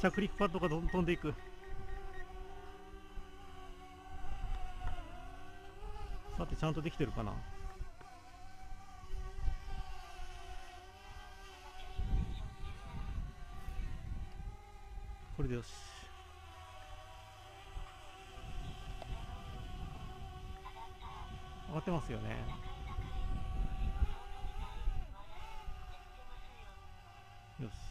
着陸パッドがどん飛んでいく。さてちゃんとできてるかな？これでよし。上がってますよね。よし。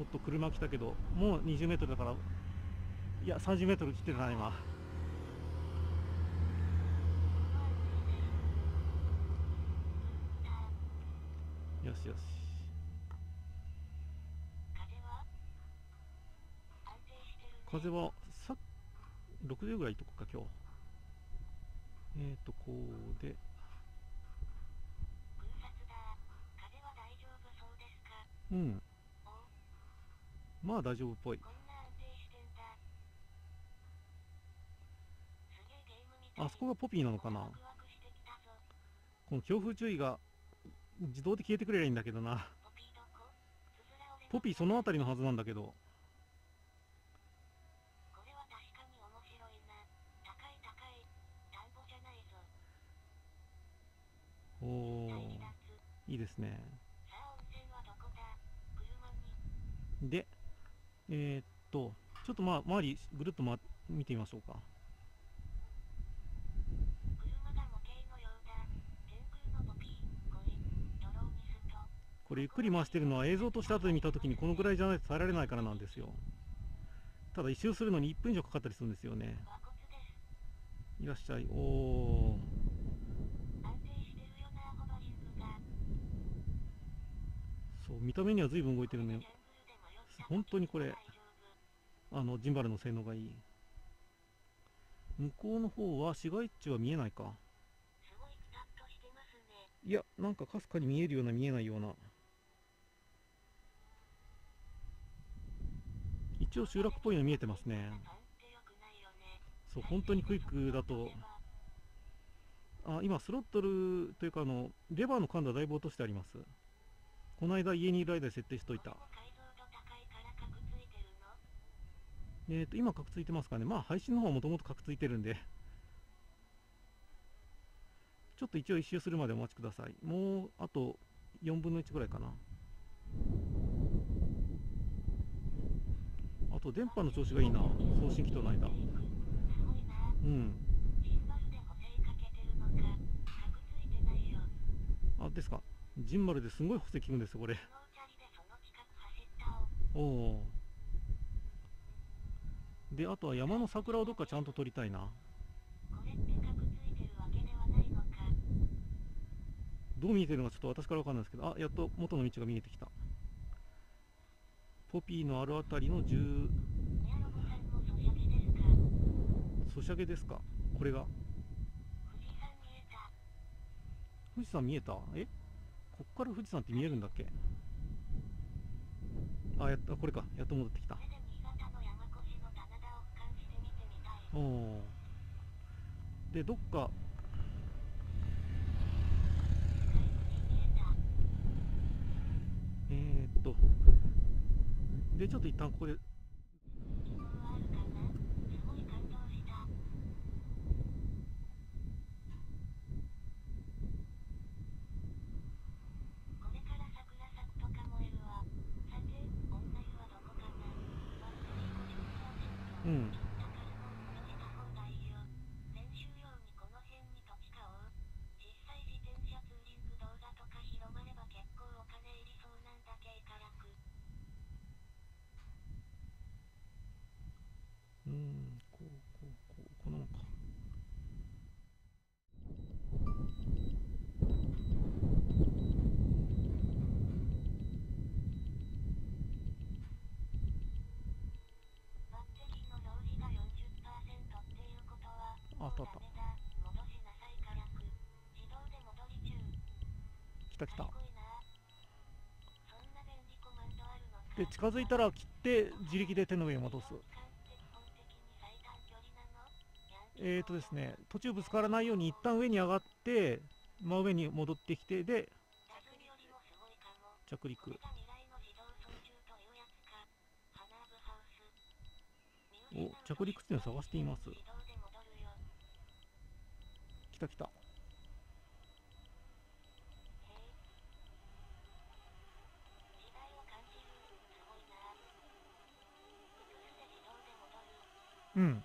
おっと車来たけどもう20メートルだからいや30メートル来てるな今。よしよし。風はさ60ぐらいとこか今日。えっ、ー、とこうで。うん。まあ大丈夫っぽい。あそこがポピーなのかな？この強風注意が自動で消えてくれりゃいいんだけどな。ポピーその辺りのはずなんだけど。おおいいですね。でえー、っとちょっとまあ周りぐるっと、ま、見てみましょうか。これゆっくり回してるのは映像として後で見たときにこのぐらいじゃないと耐えられないからなんですよ。ただ一周するのに1分以上かかったりするんですよね。いらっしゃい。おおそう見た目には随分動いてるね本当にこれあのジンバルの性能がいい。向こうの方は市街地は見えないか。いやなんかかすかに見えるような見えないような。一応集落っぽいの見えてますね。そう本当にクイックだと。あ今スロットルというかあのレバーの感度はだいぶ落としてあります。この間家にいる間で設定しといた。えっ、ー、と今、カくついてますかね、まあ配信の方はもともとカくついてるんで、ちょっと一応一周するまでお待ちください。もうあと4分の1ぐらいかな。あと電波の調子がいいな、送信機との間。うん。あ、ですか。ジンマルですごい補正効くんですよ、これ。おお。であとは山の桜をどっかちゃんと撮りたいな。どう見えてるのかちょっと私から分かんないですけど。あやっと元の道が見えてきた。ポピーのあるあたりの10ソシャゲですか？これが。富士山見えた。え？こっから富士山って見えるんだっけ？あやったこれか。やっと戻ってきた。おでどっか。えー、っと。でちょっと一旦ここで。うん。た来た。で近づいたら切って自力で手の上に戻す。えーとですね途中ぶつからないように一旦上に上がって真上に戻ってきてで着陸。お着陸地点を探しています。来た来たへえ時代を感じるすごいなイクスで自動で戻るうん。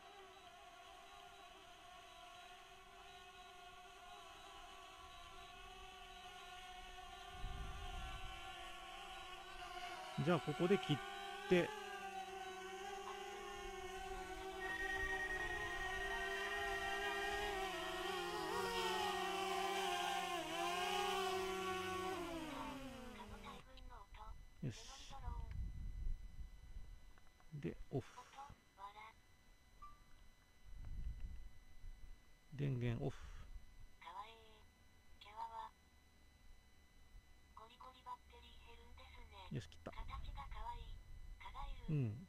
じゃあここで切って。よし。でオフ音わら電源オフ。かわいい毛はわゴリゴリバッテリー減るんですね。よし切った。形がかわいい蚊がいうるん